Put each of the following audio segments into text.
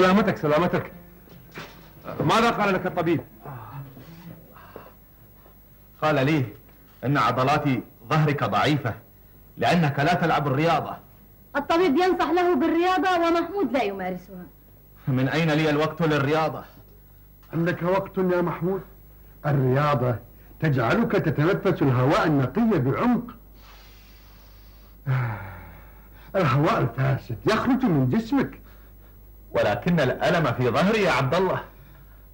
سلامتك سلامتك. ماذا قال لك الطبيب؟ قال لي إن عضلات ظهرك ضعيفة لأنك لا تلعب الرياضة. الطبيب ينصح له بالرياضة ومحمود لا يمارسها. من أين لي الوقت للرياضة؟ عندك وقت يا محمود؟ الرياضة تجعلك تتنفس الهواء النقي بعمق. الهواء الفاسد يخرج من جسمك. ولكن الألم في ظهري يا عبد الله.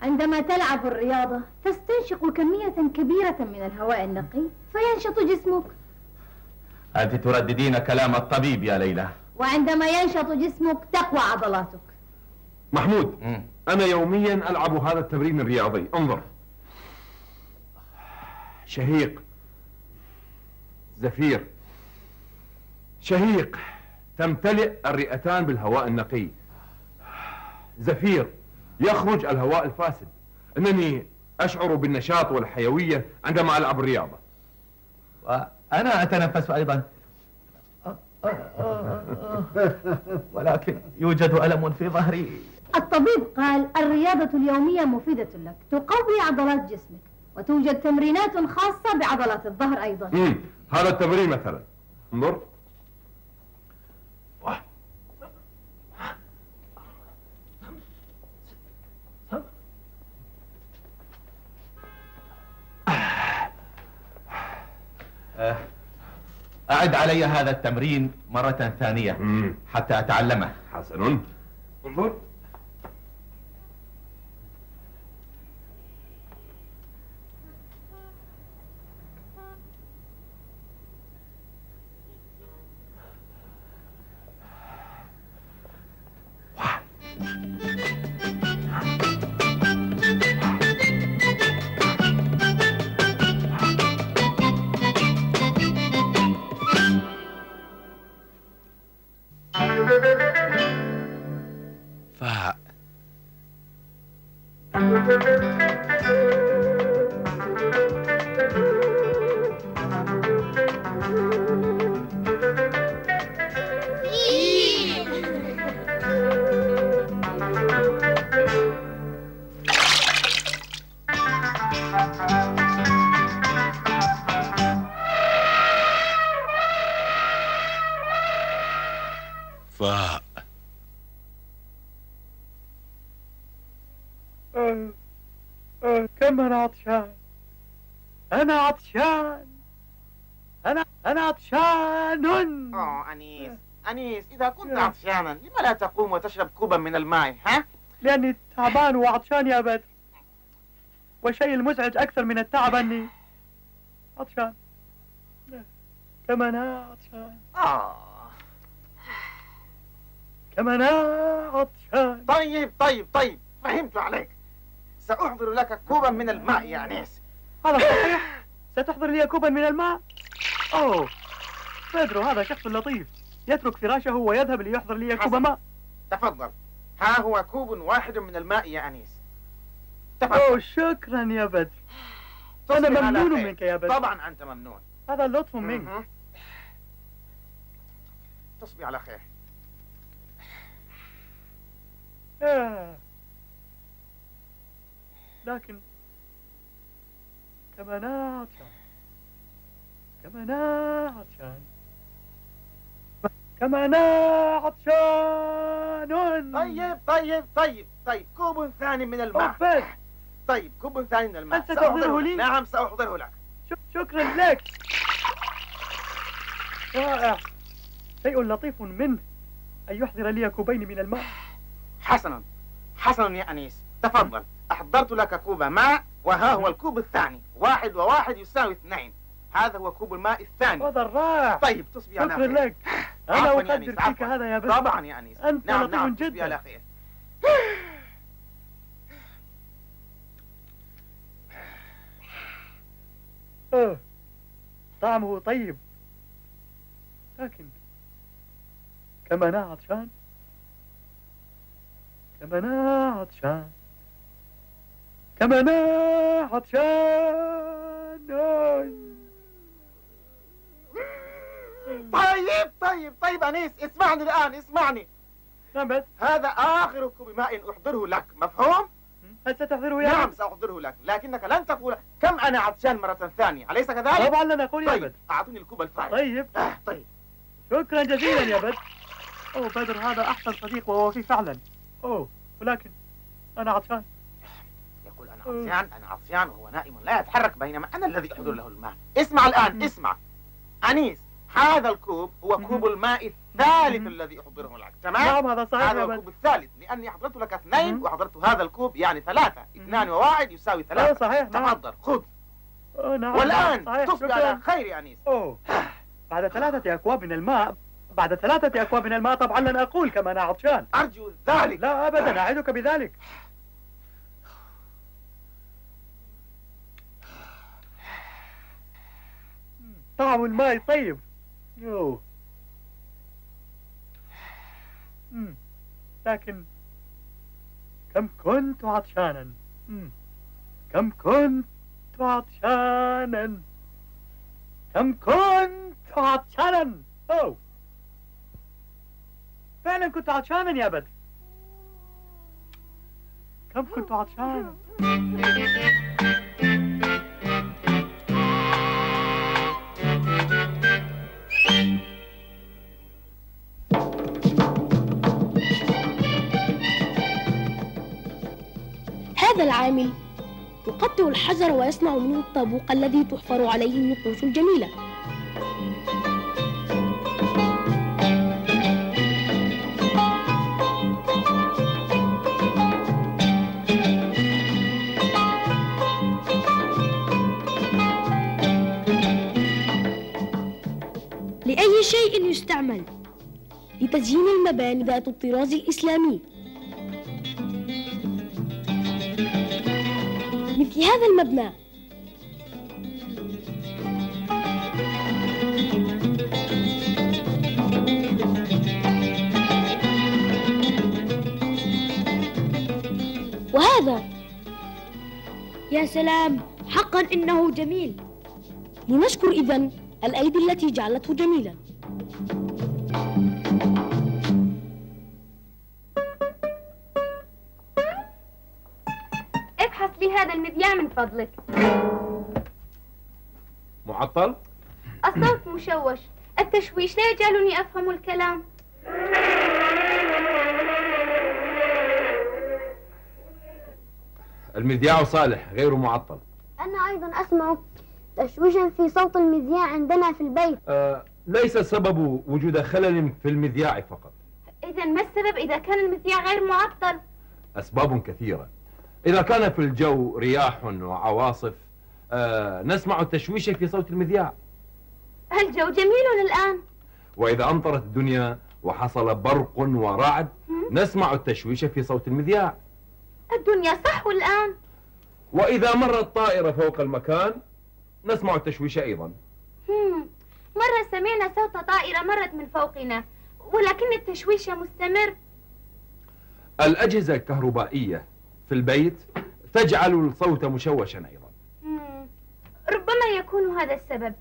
عندما تلعب الرياضة تستنشق كمية كبيرة من الهواء النقي فينشط جسمك. أنت ترددين كلام الطبيب يا ليلى. وعندما ينشط جسمك تقوى عضلاتك. محمود أنا يوميا ألعب هذا التمرين الرياضي. انظر. شهيق. زفير. شهيق. تمتلئ الرئتان بالهواء النقي. زفير يخرج الهواء الفاسد. إنني أشعر بالنشاط والحيوية عندما ألعب الرياضة. وأنا أتنفس أيضا. ولكن يوجد ألم في ظهري. الطبيب قال الرياضة اليومية مفيدة لك تقوي عضلات جسمك وتوجد تمرينات خاصة بعضلات الظهر أيضا. مم. هذا التمرين مثلا. انظر. أعد علي هذا التمرين مرة ثانية حتى أتعلمه. حسن انظر أنا عطشان. أنا أنا عطشان. أوه أنيس. أنيس إذا كنت عطشانا لما لا تقوم وتشرب كوبا من الماء ها؟ لأني تعبان وعطشان يا بدر والشيء المزعج أكثر من التعب أني عطشان. كم أنا عطشان. آه. كم أنا عطشان. طيب طيب طيب. فهمت عليك. سأحضر لك كوبا من الماء يا أنيس. هذا صحيح. ستحضر لي كوبا من الماء. أوه. بيدرو هذا شخص لطيف. يترك فراشه ويذهب ليحضر لي كوب ماء. تفضل. ها هو كوب واحد من الماء يا أنيس. أوه شكرا يا بدر. أنا ممنون. منك يا بدر. طبعا أنت ممنون. هذا لطف منك. تصبح على خير. آه. لكن كما أنا عطشان كما أنا عطشان طيب طيب طيب طيب. كوب ثاني من الماء. طيب كوب ثاني من الماء. سأحضره لي؟ نعم سأحضره لك. شكرا لك. رائع. شيء لطيف منه أن يحضر لي كوبين من الماء. حسنا. حسنا يا أنيس. تفضل. أحضرت لك كوب ماء. وها هو الكوب الثاني. واحد وواحد يساوي اثنين. هذا هو كوب الماء الثاني. رائع طيب تصبح على خير لك. أقدر أنيس، فيك. هذا يا بدر طبعا يا أنيس. أنت نعم لطيف نعم جداً. تصبح على خير أوه. طعمه طيب. لكن كما أنا عطشان كما أنا عطشان كما أنا عطشان. طيب طيب طيب أنيس اسمعني الآن اسمعني. نعم بس. هذا آخر كوب ماء أحضره لك مفهوم؟ هل ستحضره يا نعم؟ سأحضره لك لكنك لن تقول كم أنا عطشان مرة ثانية أليس كذلك؟ طبعا لن أقول يا طيب بدر أعطني الكوب الفارغ. طيب. آه طيب. شكرا جزيلا يا بدر أوه بدر هذا أحسن صديق وهو في فعلا. أوه ولكن أنا عطشان. أنا عطشان أنا عطشان وهو نائم لا يتحرك بينما أنا الذي أحضر له الماء. اسمع الآن اسمع. أنيس هذا الكوب هو كوب الماء الثالث الذي أحضره لك تمام؟ نعم هذا صحيح هذا بدر الكوب الثالث. لأني أحضرت لك اثنين. وأحضرت هذا الكوب يعني ثلاثة. اثنان وواحد يساوي أوه ثلاثة. صحيح نعم. تفضل خذ. أوه نعم والآن صحيح تصبح على خير يا أنيس. أوه. بعد ثلاثة أكواب من الماء بعد ثلاثة أكواب من الماء طبعا لن أقول كما أنا عطشان. أرجو ذلك. لا أبدا أعدك بذلك. طعم الماء طيب. يوه مم. لكن كم كنت عطشانا. مم. كم كنت عطشانا. كم كنت عطشانا. أوه فعلا كنت عطشانا يا بدر كم كنت عطشانا. العامل. يقطع الحجر ويصنع منه الطابوق الذي تحفر عليه النقوش الجميلة. لأي شيء يستعمل. لتزيين المباني ذات الطراز الإسلامي. مثل هذا المبنى. وهذا. يا سلام حقا إنه جميل. لنشكر إذن الأيدي التي جعلته جميلا. فضلك معطل؟ الصوت مشوش. التشويش لا يجعلني أفهم الكلام. المذياع صالح غير معطل. أنا أيضا أسمع تشويشا في صوت المذياع عندنا في البيت. آه ليس السبب وجود خلل في المذياع فقط. إذا ما السبب إذا كان المذياع غير معطل؟ أسباب كثيرة. إذا كان في الجو رياح وعواصف آه نسمع التشويش في صوت المذياع. الجو جميل الآن. وإذا أمطرت الدنيا وحصل برق ورعد نسمع التشويش في صوت المذياع. الدنيا صح الآن. وإذا مرت طائرة فوق المكان نسمع التشويش أيضا. مرة سمعنا صوت طائرة مرت من فوقنا ولكن التشويش مستمر. الأجهزة الكهربائية في البيت تجعل الصوت مشوشا أيضا. هم. ربما يكون هذا السبب.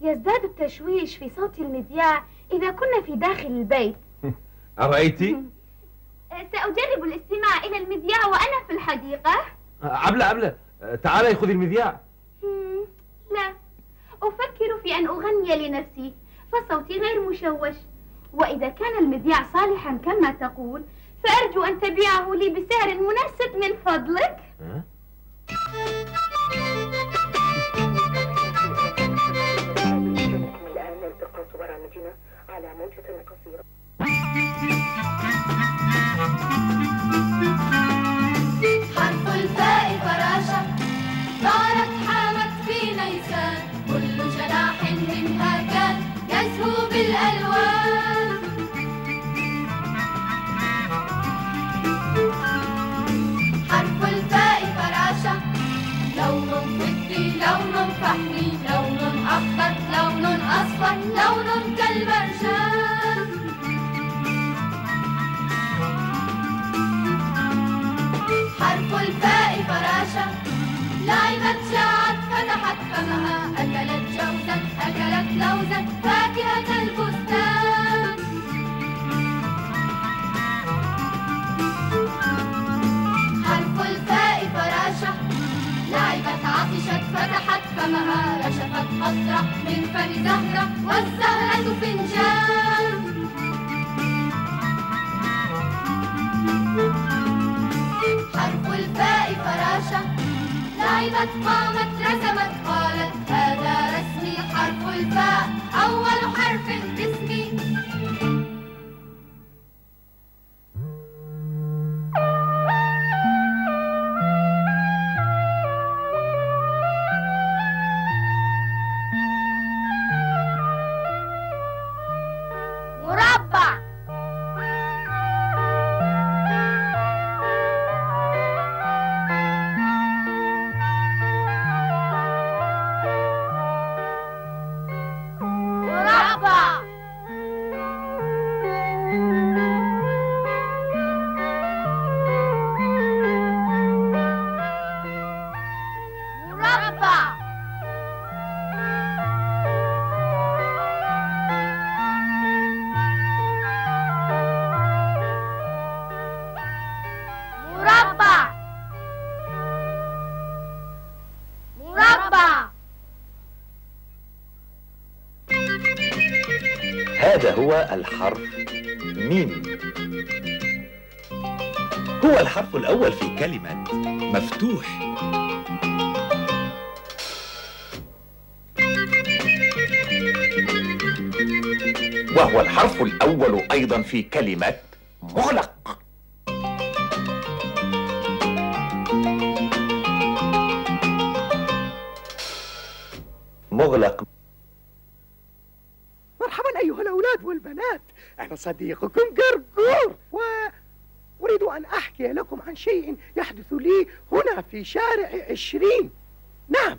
يزداد التشويش في صوت المذياع إذا كنا في داخل البيت. أرأيت؟ آه، سأجرب الاستماع إلى المذياع وأنا في الحديقة. عبلة عبلة. آه، تعالي خذي المذياع. لا. أفكر في أن أغني لنفسي فصوتي غير مشوش. وإذا كان المذياع صالحا كما تقول فأرجو أن تبيعه لي بسعر مناسب من فضلك. على موجة قصيرة Let's mama. هذا هو الحرف ميم. هو الحرف الأول في كلمة مفتوح. وهو الحرف الأول أيضا في كلمة صديقكم قرقور وأريد أن أحكي لكم عن شيء يحدث لي هنا في شارع عشرين. نعم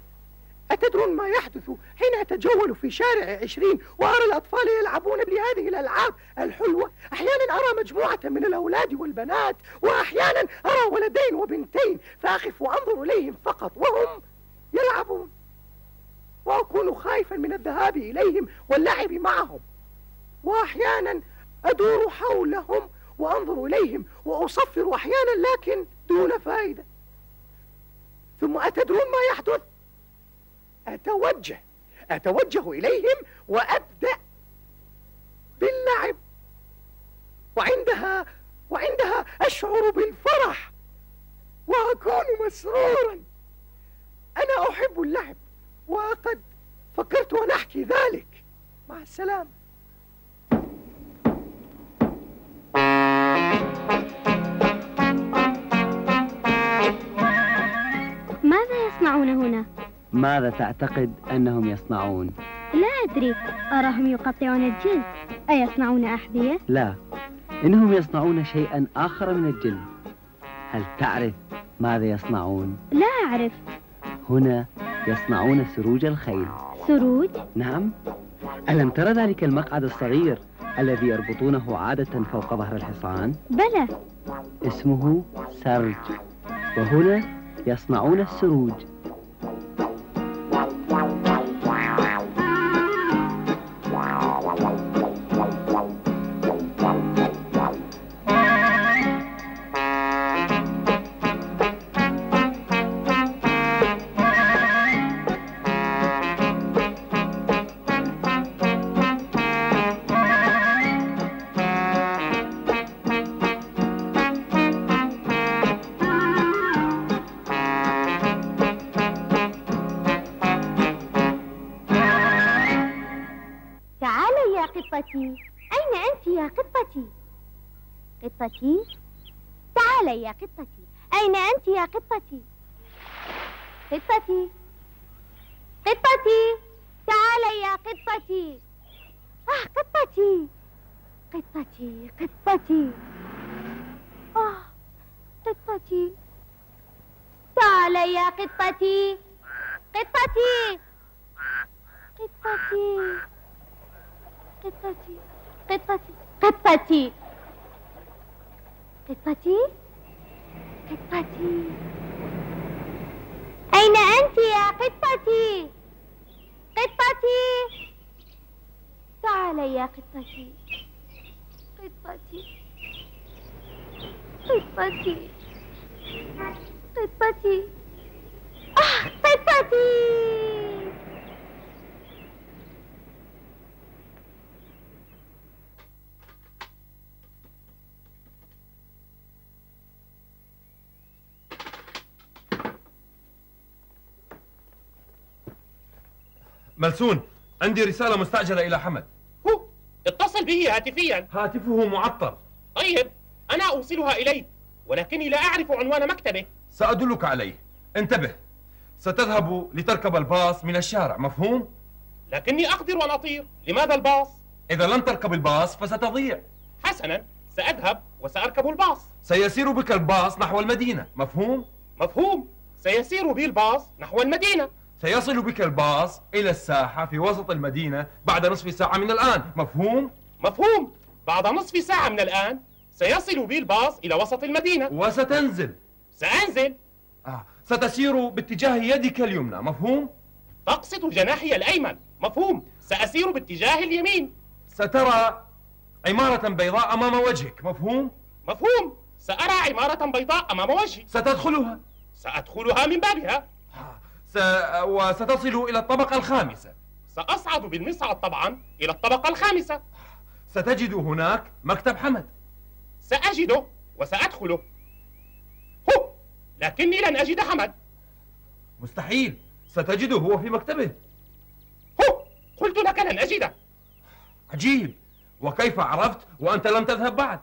أتدرون ما يحدث حين أتجول في شارع عشرين وأرى الأطفال يلعبون بهذه الألعاب الحلوة؟ أحيانا أرى مجموعة من الأولاد والبنات وأحيانا أرى ولدين وبنتين فأقف وأنظر إليهم فقط وهم يلعبون. وأكون خائفا من الذهاب إليهم واللعب معهم. وأحيانا أدور حولهم وأنظر إليهم وأصفر أحيانا لكن دون فائدة. ثم أتدرون ما يحدث؟ أتوجه أتوجه إليهم وأبدأ باللعب. وعندها وعندها أشعر بالفرح وأكون مسرورا. أنا أحب اللعب وقد فكرت أن أحكي ذلك. مع السلامة. يصنعون هنا؟ ماذا تعتقد أنهم يصنعون؟ لا أدري أراهم يقطعون الجلد أيصنعون أحذية؟ لا إنهم يصنعون شيئا آخر من الجلد هل تعرف ماذا يصنعون؟ لا أعرف هنا يصنعون سروج الخيل سروج؟ نعم ألم ترى ذلك المقعد الصغير الذي يربطونه عادة فوق ظهر الحصان؟ بلى اسمه سرج وهنا يصنعون السروج قطتي؟ أين أنت يا قطتي؟ قطتي؟ تعالي يا قطتي. أين أنت يا قطتي؟ قطتي؟ قطتي؟ تعالي يا قطتي. آه قطتي. قطتي قطتي. آه قطتي. تعالي يا قطتي. قطتي. قطتي. قطتي. قطتي. قطتي. قطتي؟ قطتي. أين أنت يا قطتي؟ قطتي. تعالي يا قطتي. قطتي. قطتي. قطتي. آه قطتي. ملسون عندي رسالة مستعجلة إلى حمد. اتصل به هاتفيا. هاتفه معطل. طيب أنا أوصلها إليه ولكني لا أعرف عنوان مكتبه. سأدلك عليه. انتبه ستذهب لتركب الباص من الشارع مفهوم؟ لكني أقدر أن أطير لماذا الباص؟ إذا لم تركب الباص فستضيع. حسنا سأذهب وسأركب الباص. سيسير بك الباص نحو المدينة مفهوم؟ مفهوم سيسير بي الباص نحو المدينة. سيصل بك الباص إلى الساحة في وسط المدينة بعد نصف ساعة من الآن. مفهوم؟ مفهوم. بعد نصف ساعة من الآن سيصل بي الباص إلى وسط المدينة. وستنزل. سأنزل. آه. ستسير باتجاه يدك اليمنى. مفهوم؟ تقصد جناحي الأيمن. مفهوم. سأسير باتجاه اليمين. سترى عمارة بيضاء أمام وجهك. مفهوم؟ مفهوم. سأرى عمارة بيضاء أمام وجهي. ستدخلها. سأدخلها من بابها. س... وستصل إلى الطبقة الخامسة. سأصعد بالمصعد طبعا إلى الطبقة الخامسة. ستجد هناك مكتب حمد. سأجده وسأدخله. هو! لكني لن أجد حمد. مستحيل! ستجده هو في مكتبه. هو! قلت لك لن أجده. عجيب! وكيف عرفت وأنت لم تذهب بعد؟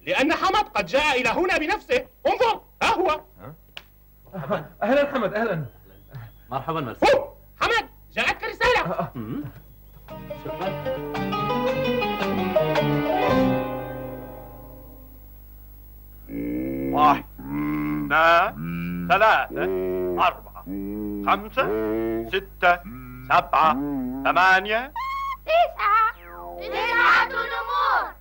لأن حمد قد جاء إلى هنا بنفسه. انظر! ها هو! أهلا حمد أهلا. مرحبا مرسي. حمد جاءتك رسالة! واحد اثنان ثلاثة أربعة خمسة ستة سبعة ثمانية. تسعة. تسعة نمور.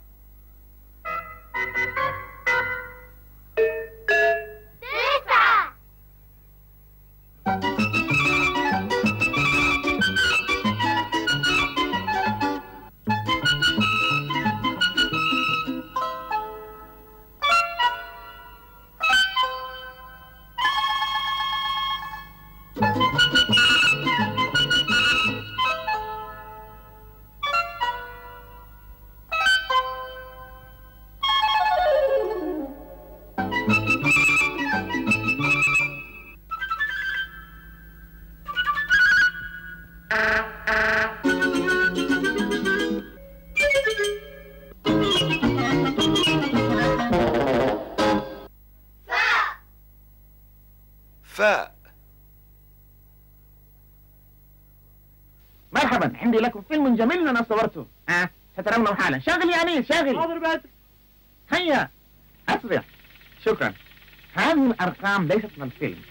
فيلم جميل أنا صورته. آه. سترونه حالا. شغل يا انيس شغل حاضر بدر هيا. اسرع شكرا. هذه الأرقام ليست من الفيلم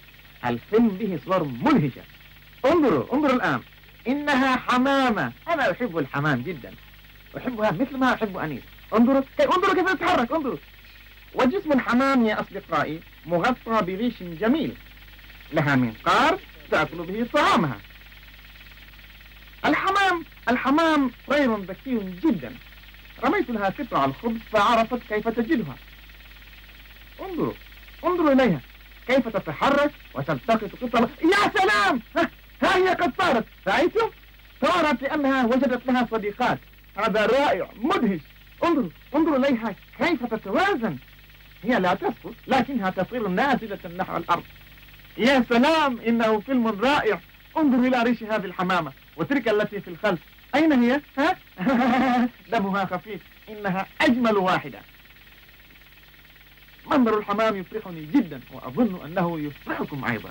الفيلم به صور مدهشه انظروا انظروا الآن. إنها حمامة. أنا أحب الحمام جدا. أحبها مثل ما أحب أنيس. انظروا. انظروا كيف تتحرك انظروا. وجسم الحمام يا أصدقائي مغطى بريش جميل. لها منقار تأكل به طعامها. الحمام الحمام طير ذكي جدا. رميت لها قطع الخبز فعرفت كيف تجدها. انظروا انظروا إليها. كيف تتحرك وتلتقط قطع يا سلام! ها هي قد طارت. رأيتم؟ طارت لأنها وجدت لها صديقات. هذا رائع مدهش. انظروا انظروا إليها. كيف تتوازن؟ هي لا تسقط لكنها تصير نازلة نحو الأرض. يا سلام إنه فيلم رائع. انظر إلى ريش هذه الحمامة. وتلك التي في الخلف. أين هي؟ ها؟ دمها خفيف. إنها أجمل واحدة. منظر الحمام يفرحني جدا وأظن أنه يفرحكم أيضا.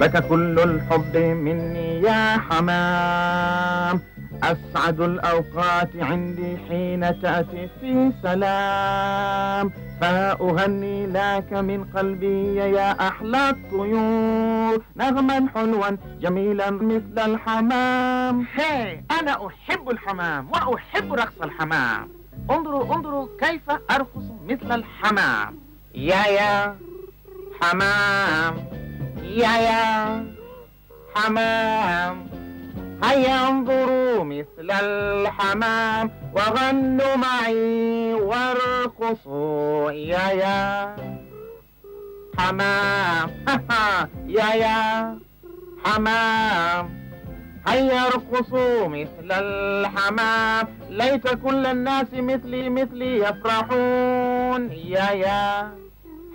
لك كل الحب مني يا حمام. أسعد الأوقات عندي حين تأتي في سلام. فأغني لك من قلبي يا أحلى الطيور. نغما حلوا جميلا مثل الحمام. هي أنا أحب الحمام وأحب رقص الحمام. انظروا انظروا كيف أرقص مثل الحمام. يا يا حمام. يا يا حمام. هيا انظروا مثل الحمام وغنوا معي وارقصوا يا يا. حمام يا يا. حمام هيا ارقصوا مثل الحمام؟ ليت كل الناس مثلي مثلي يفرحون يا يا.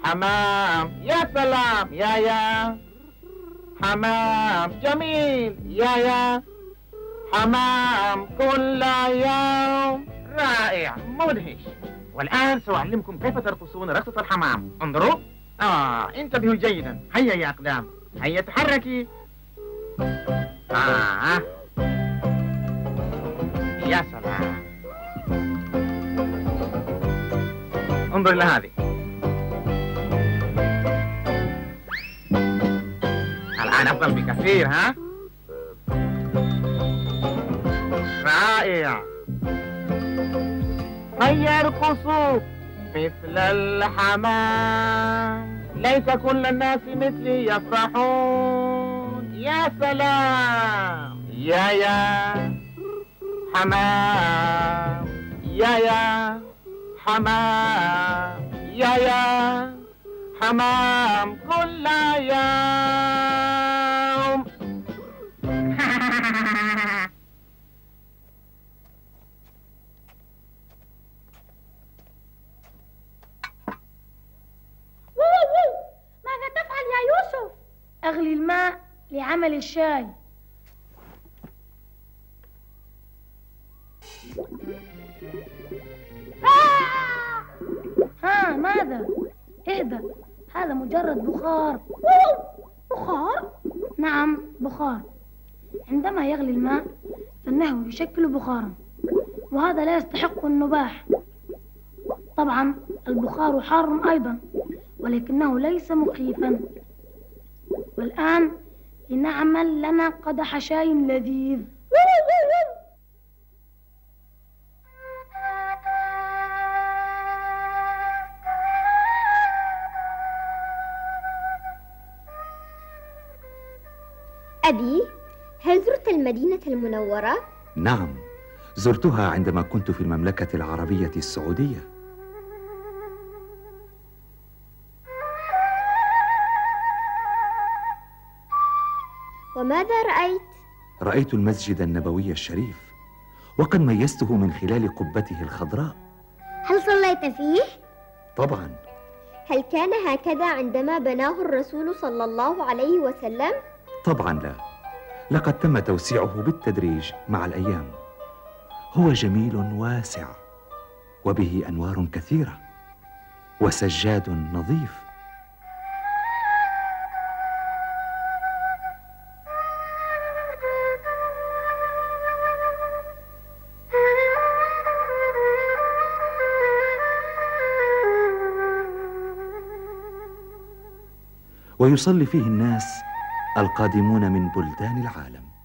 حمام يا سلام يا يا. حمام جميل يا يا. حمام كل يوم. رائع مدهش. والآن سأعلمكم كيف ترقصون رقصة الحمام. انظروا. آه انتبهوا جيدا. هيا يا أقدام. هيا تحركي. آه. يا سلام. انظر إلى هذه. أفضل بكثير ها؟ رائع. هيا ارقصوا مثل الحمام. ليس كل الناس مثلي يفرحون. يا سلام. يا يا حمام. يا يا حمام. يا يا حمام. كل يوم أغلي الماء لعمل الشاي. ها ماذا؟ اهدى هذا مجرد بخار. بخار؟ نعم بخار. عندما يغلي الماء فإنه يشكل بخارا وهذا لا يستحق النباح. طبعا البخار حار أيضا ولكنه ليس مخيفا. والآن لنعمل لنا قدح شاي لذيذ أبي هل زرت المدينة المنورة؟ نعم زرتها عندما كنت في المملكة العربية السعودية وماذا رأيت؟ رأيت المسجد النبوي الشريف وقد ميزته من خلال قبته الخضراء هل صليت فيه؟ طبعا هل كان هكذا عندما بناه الرسول صلى الله عليه وسلم؟ طبعا لا لقد تم توسيعه بالتدريج مع الأيام هو جميل واسع وبه أنوار كثيرة وسجاد نظيف ويصلي فيه الناس القادمون من بلدان العالم.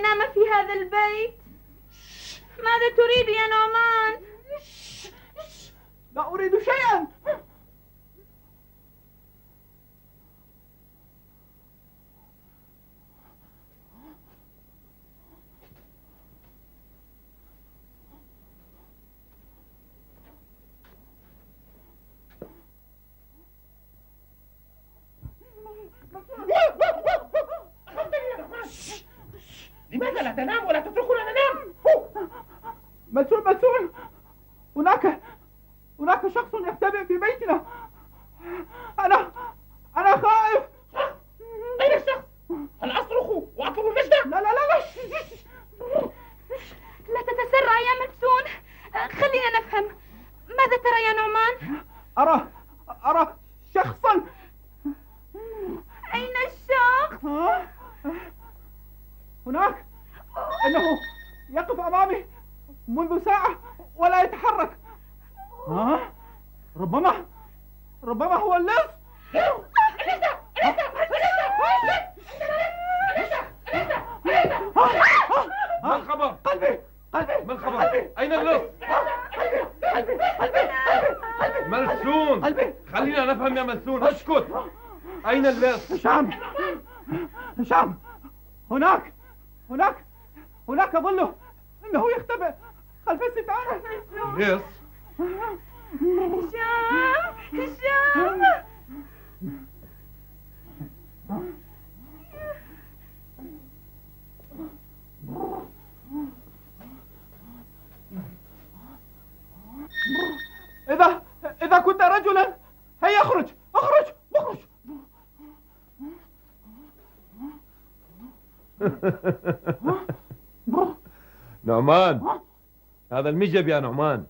ينام في هذا البيت ماذا تريد يا نعمان؟ لا أريد شيئا arah. رجلا. هيا اخرج اخرج اخرج. نعمان هذا المجب يا نعمان.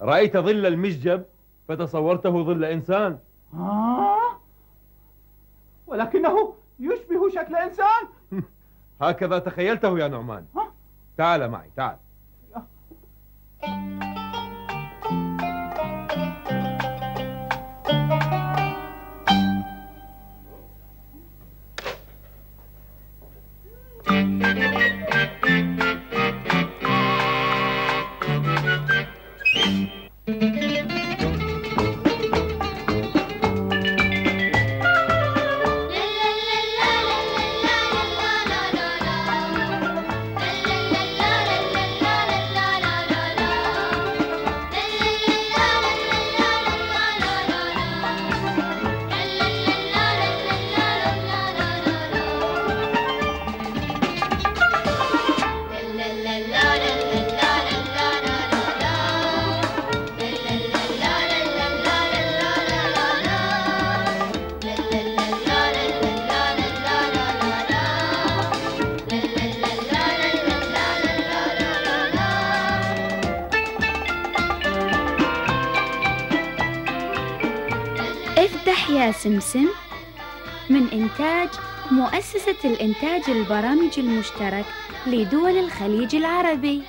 رأيت ظل المجب فتصورته ظل إنسان. ولكنه يشبه شكل إنسان. هكذا تخيلته يا نعمان. تعال معي تعال. سمسم من إنتاج مؤسسة الإنتاج البرامج المشترك لدول الخليج العربي.